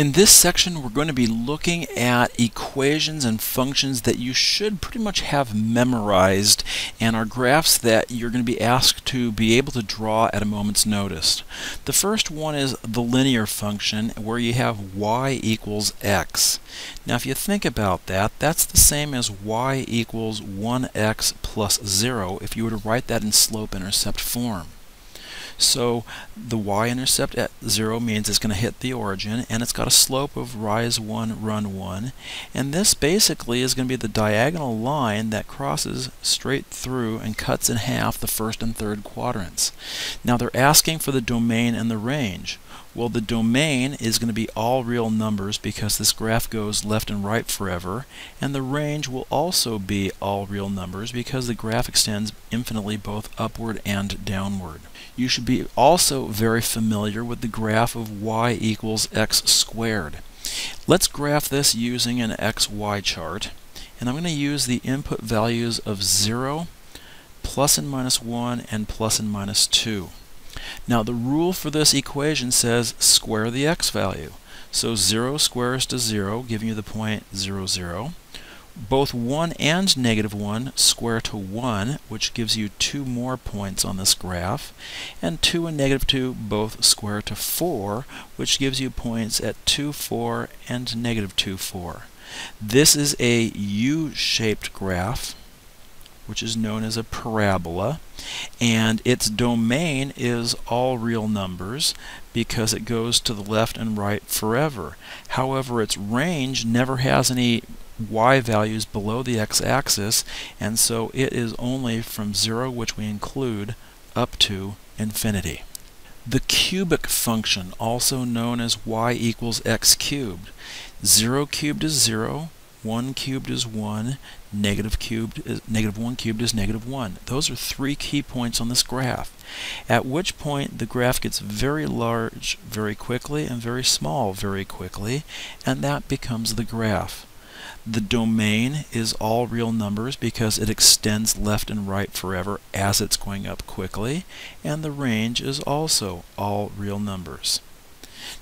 In this section, we're going to be looking at equations and functions that you should pretty much have memorized and are graphs that you're going to be asked to be able to draw at a moment's notice. The first one is the linear function where you have y equals x. Now if you think about that, that's the same as y equals 1x plus 0 if you were to write that in slope-intercept form. So the y-intercept at 0 means it's going to hit the origin and it's got a slope of rise 1, run 1 and this basically is going to be the diagonal line that crosses straight through and cuts in half the first and third quadrants. Now they're asking for the domain and the range. Well, the domain is going to be all real numbers because this graph goes left and right forever, and the range will also be all real numbers because the graph extends infinitely both upward and downward. You should be also very familiar with the graph of y equals x squared. Let's graph this using an xy chart, and I'm going to use the input values of 0, plus and minus 1, and plus and minus 2. Now the rule for this equation says square the x value. So 0 squares to 0, giving you the point 0, 0. Both 1 and negative 1 square to 1, which gives you two more points on this graph. And 2 and negative 2 both square to 4, which gives you points at 2, 4 and negative 2, 4. This is a U-shaped graph which is known as a parabola, and its domain is all real numbers because it goes to the left and right forever. However, its range never has any y values below the x-axis, and so it is only from 0, which we include, up to infinity. The cubic function, also known as y equals x cubed. 0 cubed is 0, 1 cubed is 1, negative cubed is negative 1 cubed is negative 1. Those are three key points on this graph. At which point the graph gets very large very quickly and very small very quickly, and that becomes the graph. The domain is all real numbers because it extends left and right forever as it's going up quickly, and the range is also all real numbers.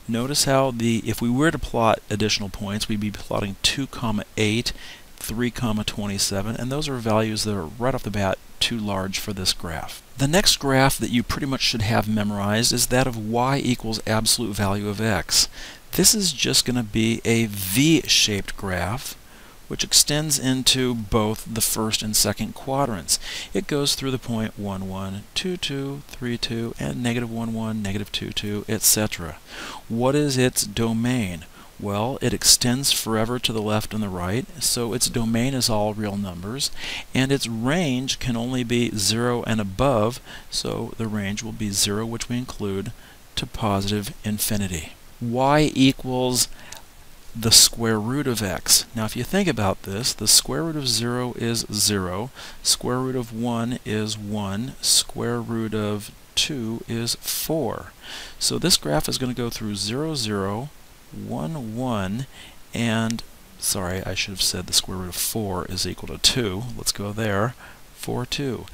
Notice how the if we were to plot additional points, we'd be plotting 2 comma 8, 3 comma 27, and those are values that are right off the bat too large for this graph. The next graph that you pretty much should have memorized is that of y equals absolute value of x. This is just going to be a V-shaped graph which extends into both the first and second quadrants. It goes through the point 1, 1, 2, 2, 3, 2, and negative 1, 1, negative 2, 2, etc. What is its domain? Well, it extends forever to the left and the right, so its domain is all real numbers, and its range can only be 0 and above, so the range will be 0, which we include, to positive infinity. y equals the square root of x. Now if you think about this, the square root of 0 is 0, square root of 1 is 1, square root of 2 is 4. So this graph is going to go through 0, 0, 1, 1, and, sorry, I should have said the square root of 4 is equal to 2. Let's go there, 4, 2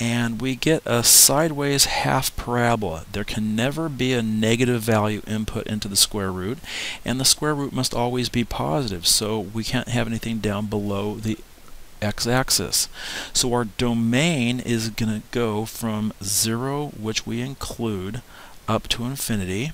and we get a sideways half parabola. There can never be a negative value input into the square root, and the square root must always be positive, so we can't have anything down below the x-axis. So our domain is going to go from 0, which we include, up to infinity,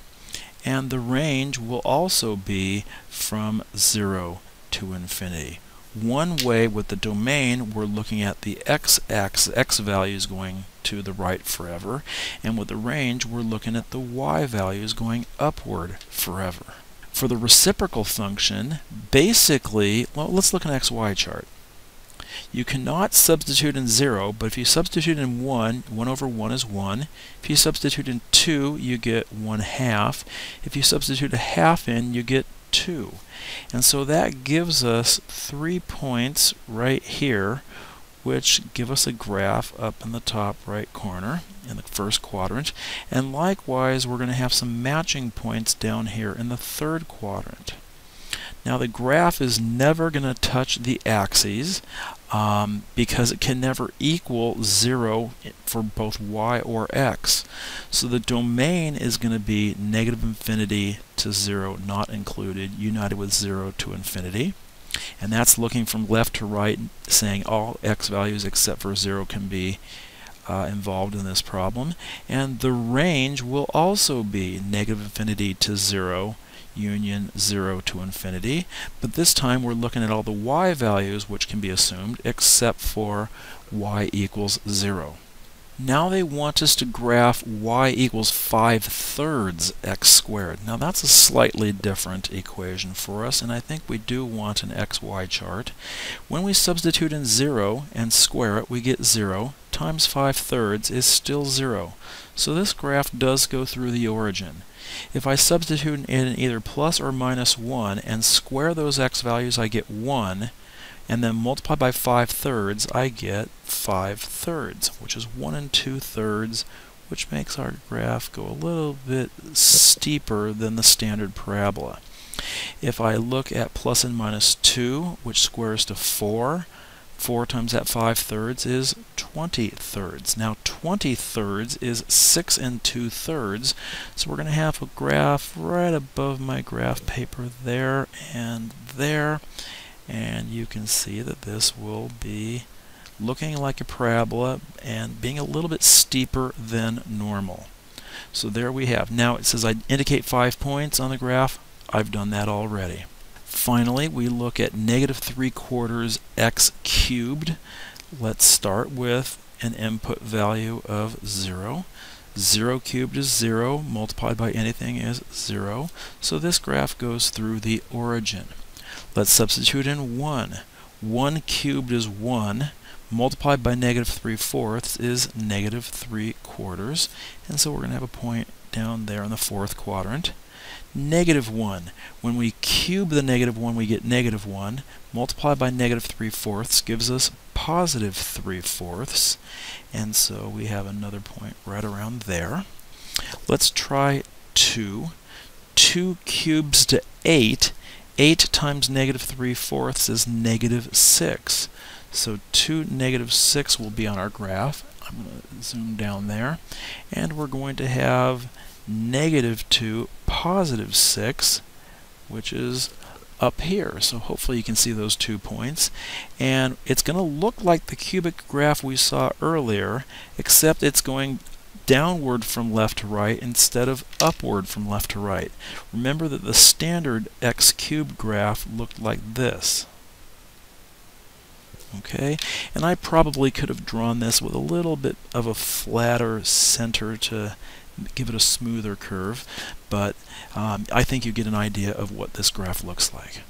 and the range will also be from 0 to infinity. One way with the domain, we're looking at the x-axis, x values going to the right forever, and with the range, we're looking at the y values going upward forever. For the reciprocal function, basically, well, let's look at an xy chart. You cannot substitute in 0, but if you substitute in 1, 1 over 1 is 1. If you substitute in 2, you get 1 half. If you substitute a half in, you get 2. And so that gives us three points right here which give us a graph up in the top right corner in the first quadrant. And likewise, we're going to have some matching points down here in the third quadrant. Now the graph is never going to touch the axes um, because it can never equal 0 for both y or x. So the domain is going to be negative infinity to 0 not included, united with 0 to infinity. And that's looking from left to right, saying all x values except for 0 can be uh, involved in this problem. And the range will also be negative infinity to 0 union 0 to infinity. But this time we're looking at all the y values which can be assumed except for y equals 0. Now they want us to graph y equals 5 thirds x squared. Now that's a slightly different equation for us, and I think we do want an xy chart. When we substitute in 0 and square it, we get 0 times 5 thirds is still 0. So this graph does go through the origin. If I substitute in either plus or minus 1 and square those x values, I get 1 and then multiply by 5 thirds, I get 5 thirds, which is 1 and 2 thirds, which makes our graph go a little bit steeper than the standard parabola. If I look at plus and minus 2, which squares to 4, 4 times that 5 thirds is 20 thirds. Now 20 thirds is 6 and 2 thirds, so we're going to have a graph right above my graph paper there and there and you can see that this will be looking like a parabola and being a little bit steeper than normal. So there we have. Now it says I indicate five points on the graph. I've done that already. Finally, we look at negative 3 quarters x cubed. Let's start with an input value of 0. 0 cubed is 0, multiplied by anything is 0. So this graph goes through the origin. Let's substitute in 1. 1 cubed is 1, multiplied by negative 3 fourths is negative 3 quarters, and so we're going to have a point down there in the fourth quadrant. Negative 1. When we cube the negative 1, we get negative 1. Multiplied by negative 3 fourths gives us positive 3 fourths, and so we have another point right around there. Let's try 2. 2 cubes to 8 8 times negative 3 fourths is negative 6. So 2 negative 6 will be on our graph. I'm going to zoom down there. And we're going to have negative 2 positive 6, which is up here. So hopefully you can see those two points. And it's going to look like the cubic graph we saw earlier, except it's going downward from left to right instead of upward from left to right. Remember that the standard x cubed graph looked like this. Okay, and I probably could have drawn this with a little bit of a flatter center to give it a smoother curve, but um, I think you get an idea of what this graph looks like.